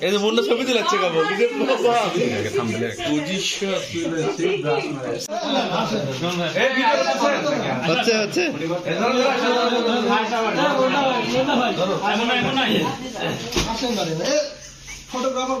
এই যে মুন্না ছবি দিলাচ্ছে কাবো নিজের হচ্ছে হচ্ছে। ফটোগ্রাফার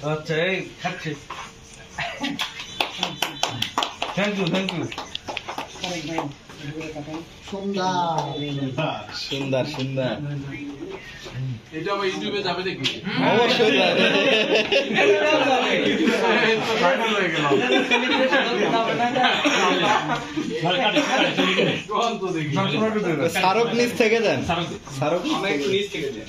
কি আচ্ছা এই খাচ্ছে থ্যাংক ইউ থ্যাংক ইউ সুন্দর সুন্দর সুন্দর এটা আবার ইউটিউবে যাবে দেখি অবশ্যই যাবে। ফাইনাল হয়ে গেল কোন তো দেখি সাবস্ক্রাইব করে দেন সারক নিচ থেকে দেন সারক অনেক নিচ থেকে যায়